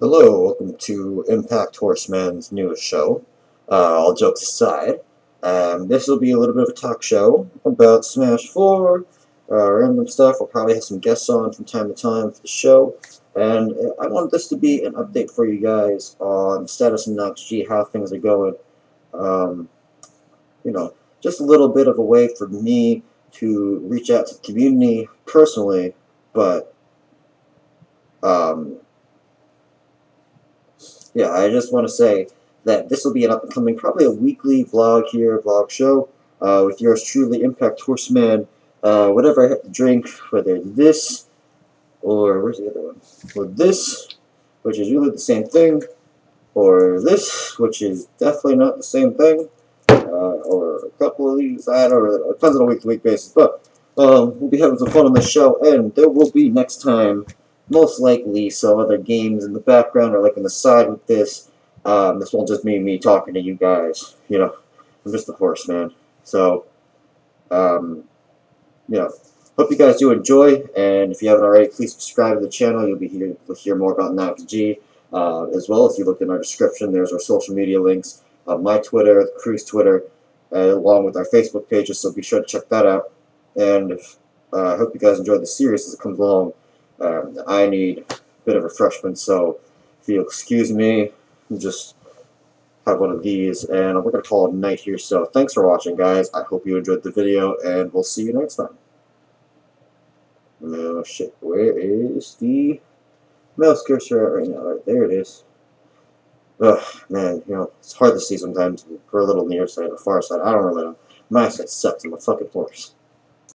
Hello, welcome to Impact Horseman's newest show. Uh, all jokes aside, um, this will be a little bit of a talk show about Smash 4, uh, random stuff. We'll probably have some guests on from time to time for the show. And I want this to be an update for you guys on the status of Nox G, how things are going. Um, you know, just a little bit of a way for me to reach out to the community personally, but um, yeah, I just want to say that this will be an upcoming, probably a weekly vlog here, vlog show, uh, with yours truly, Impact Horseman, uh, whatever I have to drink, whether this, or, where's the other one, or this, which is really the same thing, or this, which is definitely not the same thing, uh, or a couple of these, I don't know, it depends on a week-to-week -week basis, but um, we'll be having some fun on the show, and there will be next time most likely some other games in the background or like on the side with this. Um, this won't just be me talking to you guys. You know, I'm just the horseman. So, um, you know, hope you guys do enjoy. And if you haven't already, please subscribe to the channel. You'll be here to hear more about Nox G. Uh, as well, if you look in our description, there's our social media links. Uh, my Twitter, the crew's Twitter, uh, along with our Facebook pages, so be sure to check that out. And uh, I hope you guys enjoy the series as it comes along. Um, I need a bit of refreshment, so if you'll excuse me, just have one of these, and we're going to call it a night here. So thanks for watching, guys. I hope you enjoyed the video, and we'll see you next time. Oh, shit. Where is the mouse cursor at right now? Right there it is. Ugh, man, you know, it's hard to see sometimes. We're a little near side or far side. I don't really know. My side sucks. I'm a fucking horse.